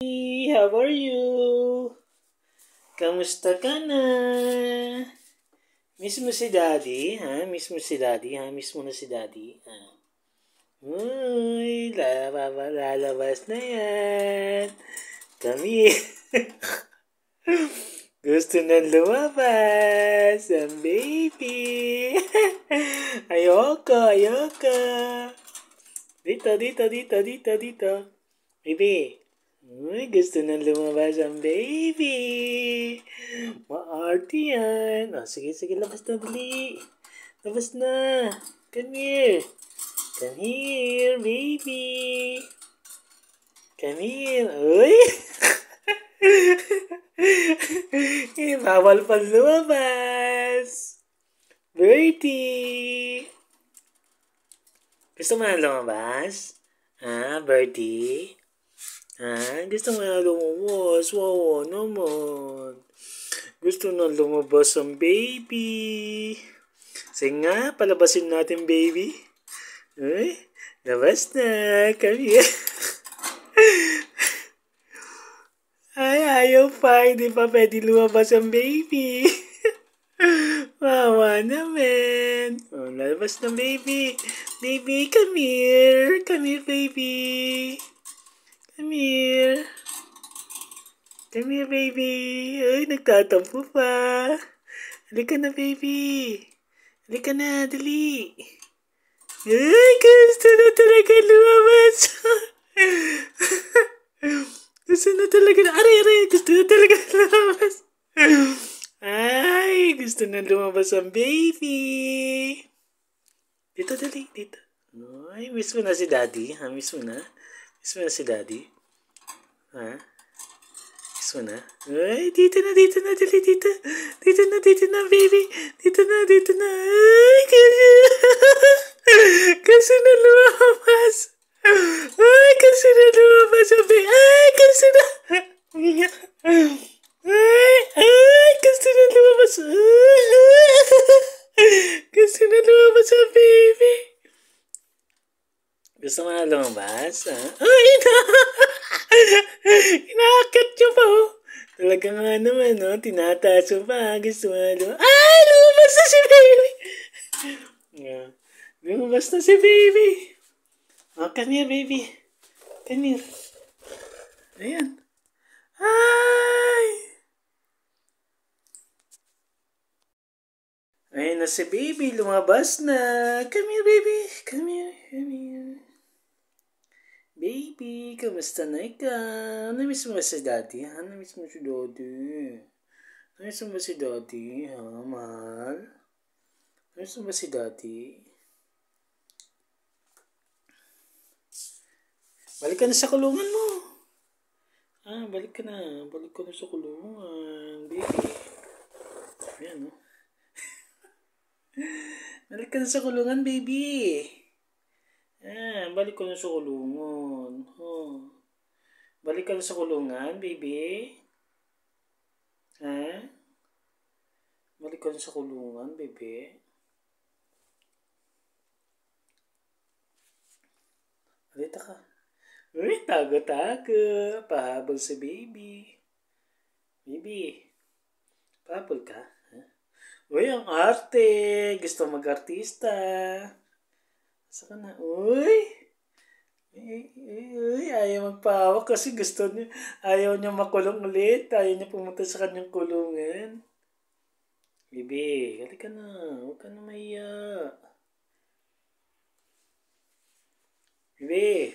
How are you? Kamusta ka na? Miss mo si Daddy? Ha? Miss mo si Daddy? Ha? Miss mo na si Daddy? Ha? Uy, lalabas, lalabas na yan. Kami. Gusto na lumabas. Ang baby. ayoko, ayoko. Dito, dito, dito, dito, dito. Baby. Uy, gusto na lumabas ang baby. Maarte yan. Oh, sige, sige, labas na dali. Labas na. Come here. Come here, baby. Come here. Uy! eh, bawal pa lumabas. Birdie! Gusto mo na lumabas? Ah, Birdie? Ah, gusto mo na lumabas? Wow, naman. Gusto na lumabas ang baby. Sige nga, palabasin natin baby. Ay, labas na. Come here. Ay, ayaw pa. Hindi pa pwede lumabas ang baby. Wawa naman. Oh, lalabas na baby. Baby, come here. Come here, baby. Come here. Come here, baby. Ay, nagtatampo pa. Halika na, baby. Halika na, dali. Ay, gusto na talaga lumabas. gusto na talaga aray, aray, gusto na talaga lumabas. Ay, gusto na lumabas ang baby. Dito, dali, dito. Ay, miss mo na si daddy. Ha, miss mo na? Miss mo na si daddy? Ha? Miss mo na? Ay, dito na, dito na, dali, dito. Dito na, dito na, baby. Dito na, dito na. Ay, kasi, kasi na lumabas. Ay, kasi na lumabas. Ay, kasi na. Ay, ay, kasi na lumabas. Ay. Kasi na lumabas baby. Gusto mo na lumabas? Ha? Ay, ina! Inaakit niyo pa, oh. Talaga nga naman, no? Tinataas mo pa. Gusto na lumabas. Ay, lumabas na si baby! Yeah. Lumabas na si baby. Oh, come here, baby. Come here. Ayan. Ay! Ayun na si baby, lumabas na. Come here, baby. Come here, come here. Baby, kamusta na ikaw? Namiss mo ba si daddy? Ha? Namiss mo si daddy? Namiss mo ba si daddy? Ha, mahal? Namiss mo ba si daddy? Balik ka na sa kulungan mo. Ah, balik ka na. Balik ka na sa kulungan. Baby. Ayan, no? balik ka na sa kulungan, baby. Ah, balik ka na sa kulungan. Oh. Balik ka na sa kulungan, baby. Ha? Balik ka na sa kulungan, baby. Alita ka. Uy, tago-tago. Pahabol si baby. Baby, pahabol ka? Ha? Uy, ang arte. Gusto mag-artista. Saka na, uy. Uy, uy, ayaw magpahawak kasi gusto niya, ayaw niya makulong ulit. Ayaw niya pumunta sa kanyang kulungan. Bibi, halika na. Huwag ka na mahiya. Bibi.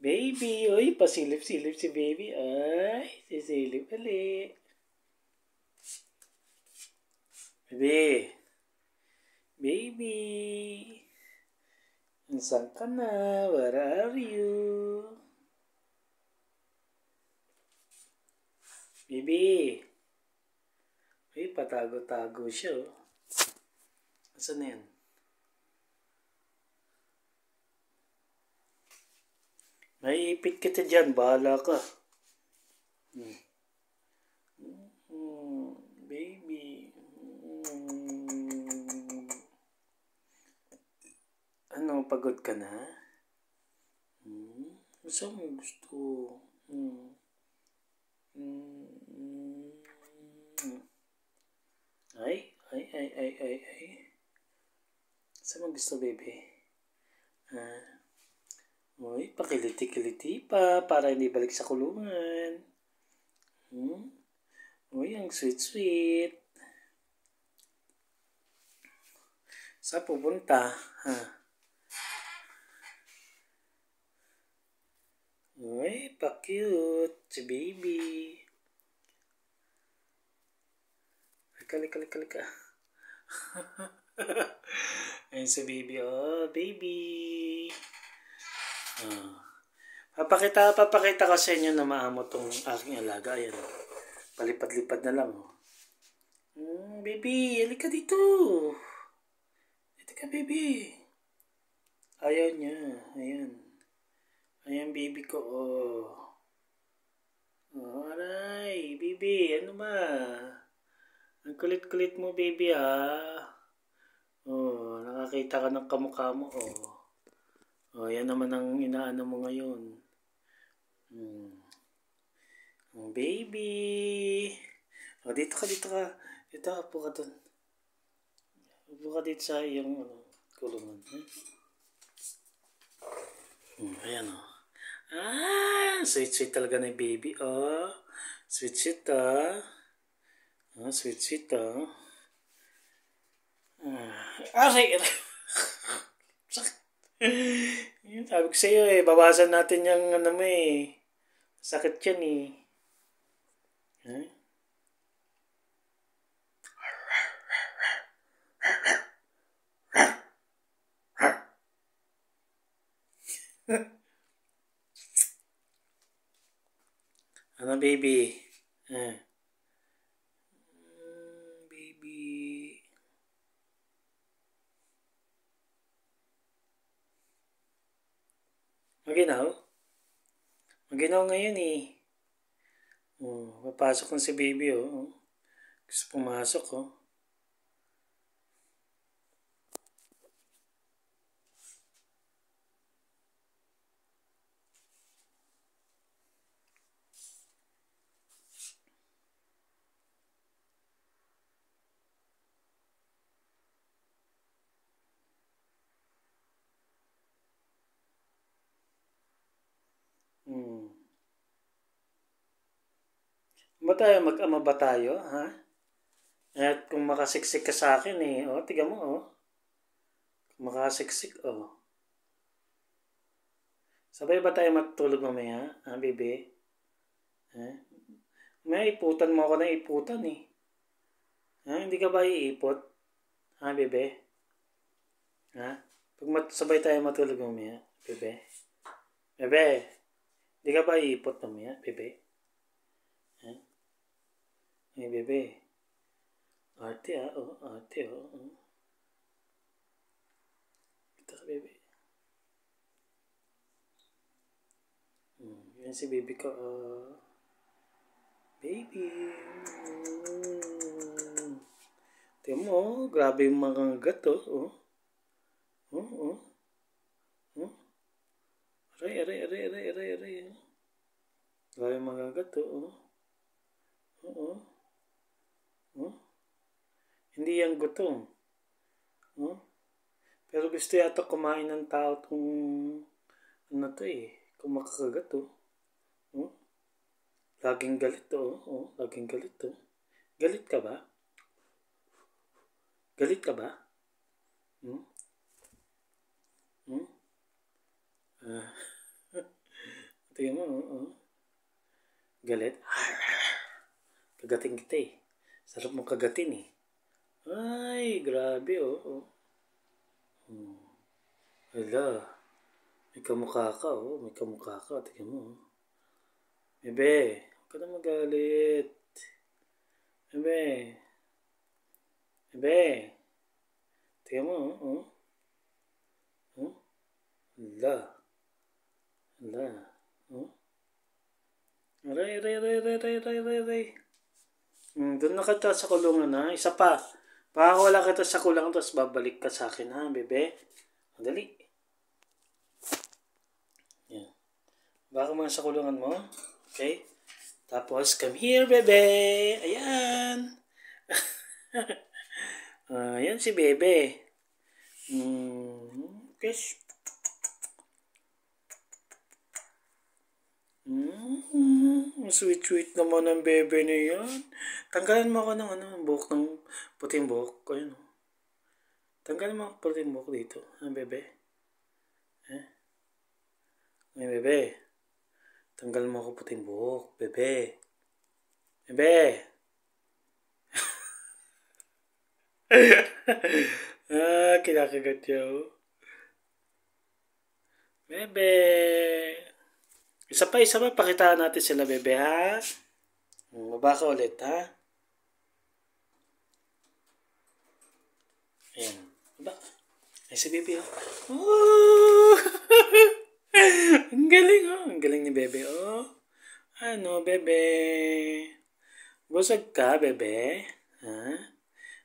Baby, uy, pasilip-silip si baby. Ay, sisilip ulit. Baby. Baby. Nasaan ka na? Where are you? Baby. Uy, patago-tago siya, oh. Nasaan na yan? Naiipit kita dyan, bahala ka. Hmm, baby. Hmm. Ano, pagod ka na? Hmm? Saan mo gusto? Hmm. Hmm. Ay, ay, ay, ay, ay, ay. Saan mo gusto, baby? Ah. Uy, pakiliti-kiliti pa para hindi balik sa kulungan. Hmm? Uy, ang sweet-sweet. Sa pupunta, ha? Uy, pa-cute. Si baby. Lika, lika, lika, lika. Ayun si baby. Oh, baby. Oh. Papakita, papakita ko sa inyo na maamo tong aking alaga. Ayan. Palipad-lipad na lang. Oh. Mm, baby, halika dito. Dito ka, baby. Ayaw niya. Ayan. Ayan, baby ko. Oh. Oh, aray. Baby, ano ba? Ang kulit-kulit mo, baby, ah. Oh, nakakita ka ng kamukha mo, oh. Oh, yan naman ang inaano mo ngayon. Hmm. Oh, baby. Oh, dito ka, dito ka. Dito ka, po ka dun. Upo ka dito sa iyong ano, kulungan. Hmm? Hmm, ayan oh. Ah, sweet sweet talaga yung baby. Oh, sweet sweet ah. Ah, sweet sweet ah. Ah, aray, aray. Yun, sabi ko sa'yo eh, bawasan natin yung ano mo eh. Sakit yan eh. Huh? Ano baby? Eh. Baby. Maginaw? Maginaw ngayon eh. Oh, papasok na si baby oh. Gusto pumasok oh. Hmm. Ba tayo, mag-ama ba tayo, ha? At kung makasiksik ka sa akin eh, oh, tiga mo, oh. Kung makasiksik, oh. Sabay ba tayo matulog mamaya, ha, bebe? Ha? May iputan mo ako ng iputan eh. Ha? Hindi ka ba iipot? Ha, bebe? Ha? Pag sabay tayo matulog mamaya, bebe? Bebe? Di ka ba iipot mamaya, bebe? Eh, bebe. Arte ah, oh, arte oh. oh. Ito ka, bebe. Hmm, yan si baby ko. Oh. Baby. Mm. Mo, oh, grabe yung mga gat, oh. Oh, oh. oh. oh. Aray, aray, aray, aray, aray, aray. Grabe yung mga gat, oh. Oo. Oh. Hindi yan gutom. Oh. Pero gusto yata kumain ng tao kung ano to eh. Kung makakagat oh. Oh. Laging galit to oh. oh. Laging galit to. Galit ka ba? Galit ka ba? Hmm? Hmm? Ah. Tingnan mo, oh. oh. Galit. Kagatin kita eh. Sarap mong kagatin eh. Ay, grabe oh. oh. Hmm. Hala. May kamukha ka oh. May kamukha ka. Tingnan mo oh. Bebe, huwag ka na magalit. Bebe. Bebe. Tingnan mo oh. oh. Oh. Hala. Hala. Oh. Aray, aray, aray, aray, aray, aray, aray. Hmm, doon na kita sa kulungan ha. Isa pa. Pakawala kita sa kulungan tapos babalik ka sa akin ha, bebe. Madali. Yan. Baka mo sa kulungan mo. Okay? Tapos, come here, bebe. Ayan. Ah, ayan si bebe. Mm, kiss. Mm, sweet-sweet naman ang bebe na yan. Tanggalan mo ako ng ano, buhok ng puting buhok. Ayun. oh. Tanggalan mo ako puting buhok dito. Ha, bebe? Eh? Ay, bebe. Tanggal mo ako puting buhok. Bebe. Bebe. ah, kinakagat yun. Bebe. Isa pa, isa pa. Pakitaan natin sila, bebe, ha? Baba ka ulit, ha? Ayan. Baba. Ay, si bebe, oh. Oh! Ang galing, oh. Ang galing ni bebe, oh. Ano, bebe? Busog ka, bebe? Ha?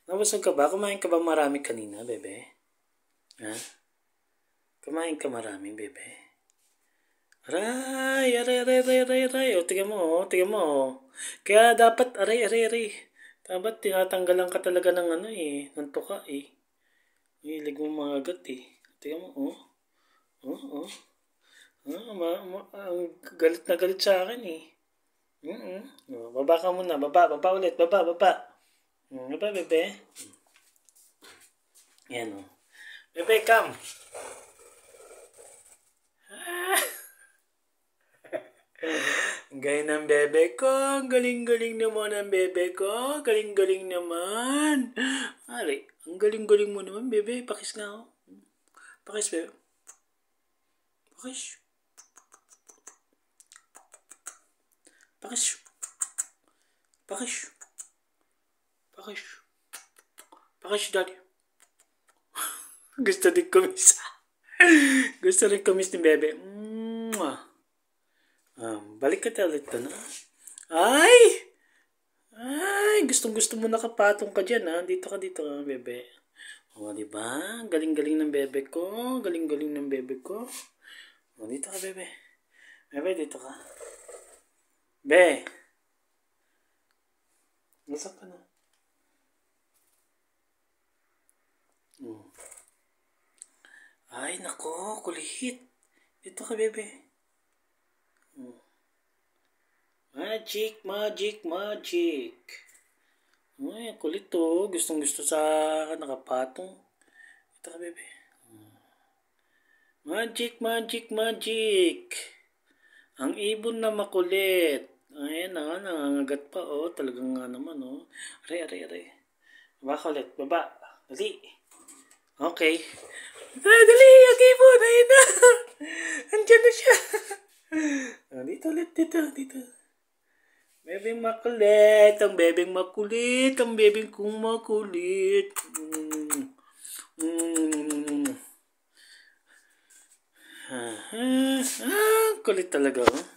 Nabusog ka ba? Kumain ka ba marami kanina, bebe? Ha? Kumain ka marami, bebe? Aray, aray, aray, aray, aray, aray. O, tingnan mo, o, tingnan mo, o. Kaya dapat, aray, aray, aray. Dapat tinatanggalan ka talaga ng ano eh, ng tuka eh. Hilig mo mga agat eh. Tingnan mo, o. O, o. Ah, ang galit na galit sa akin eh. Mm -mm. baba ka muna, baba, baba ulit, baba, baba. Mm, baba, bebe. Yan o. Bebe, come. Ah. Ang galing ng bebe ko. Ang galing-galing naman ng bebe ko. Galing-galing naman. Ari, ang galing-galing mo naman, bebe. Pakis nga ako. Pakis, bebe. Pakis. Pakis. Pakis. Pakis. Pakis, daddy. Gusto din kumis. Gusto rin kumis ni bebe. Mwah. Um, balik ka ulit doon, ha? Ay! Ay, gustong gusto mo nakapatong ka dyan, ha? Dito ka dito, ha, bebe. O, di ba? Galing-galing ng bebe ko. Galing-galing ng bebe ko. O, dito ka, bebe. Bebe, dito ka. Be. Nasaan ka na? Hmm. Ay, nako, kulit. Dito ka, bebe. Magic, magic, magic. Ay, kulit to. Gustong gusto sa nakapatong. Ito ka, bebe. Magic, magic, magic. Ang ibon na makulit. Ayan na, nangangagat pa, oh. Talagang nga naman, oh. Aray, aray, aray. Baba ka. Baba. Dali. Okay. Ah, dali, ang ibon. Ayun na. Andiyan na siya. Ah, dito ulit, dito, dito. Bebeng makulit, ang bebeng makulit, ang bebeng kong makulit. Mm. Mm. Ah, ah, kulit talaga, oh.